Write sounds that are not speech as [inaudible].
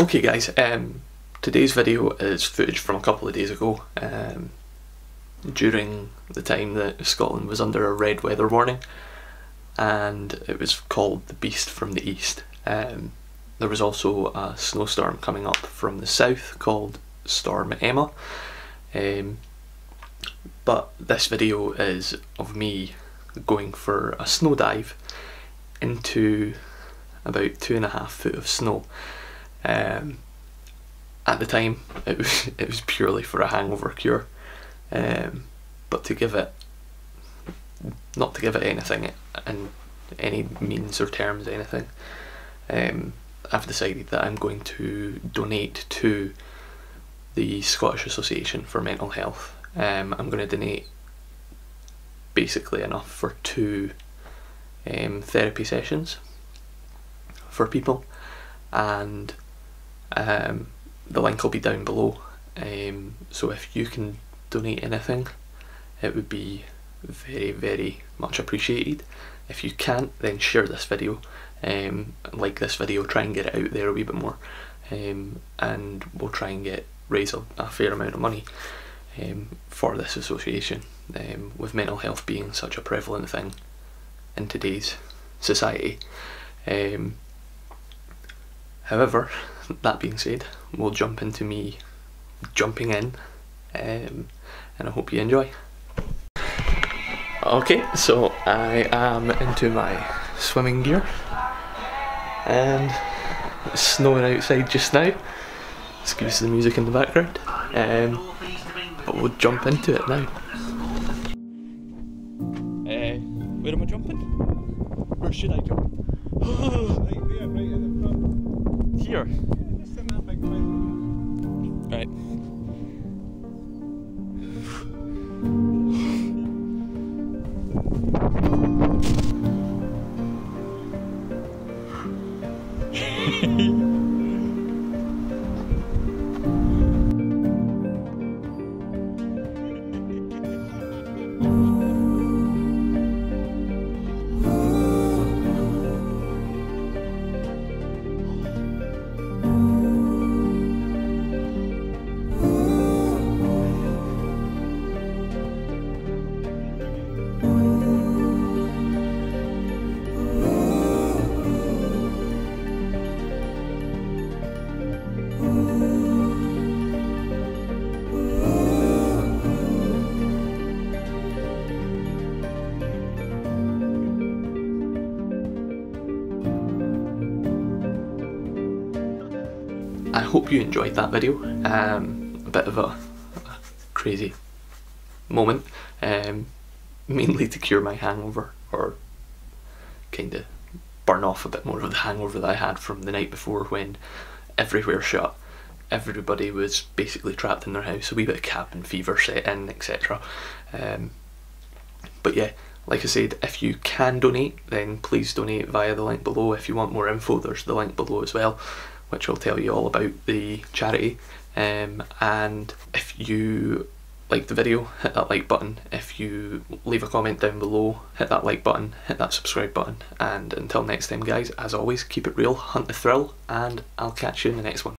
Okay guys, um, today's video is footage from a couple of days ago, um, during the time that Scotland was under a red weather warning, and it was called the Beast from the East. Um, there was also a snowstorm coming up from the south called Storm Emma, um, but this video is of me going for a snow dive into about two and a half foot of snow. Um, at the time, it was [laughs] it was purely for a hangover cure, um, but to give it, not to give it anything in any means or terms anything, um, I've decided that I'm going to donate to the Scottish Association for Mental Health. Um, I'm going to donate basically enough for two um, therapy sessions for people, and um, the link will be down below. Um, so if you can donate anything, it would be very, very much appreciated. If you can't, then share this video, um, like this video, try and get it out there a wee bit more, um, and we'll try and get raise a, a fair amount of money um, for this association. Um, with mental health being such a prevalent thing in today's society. Um, however, that being said, we'll jump into me jumping in, um, and I hope you enjoy. Okay, so I am into my swimming gear, and it's snowing outside just now. Excuse the music in the background, um, but we'll jump into it now. Uh, where am I jumping? Where should I jump? [gasps] right there, right the front. Here. Just in [laughs] [laughs] I hope you enjoyed that video. Um, a bit of a, crazy moment, um, mainly to cure my hangover or kind of burn off a bit more of the hangover that I had from the night before when everywhere shut. Everybody was basically trapped in their house, a wee bit of cabin fever set in, etc. Um, but yeah, like I said, if you can donate, then please donate via the link below. If you want more info, there's the link below as well, which will tell you all about the charity. Um, and if you like the video, hit that like button. If you leave a comment down below, hit that like button, hit that subscribe button. And until next time, guys, as always, keep it real, hunt the thrill, and I'll catch you in the next one.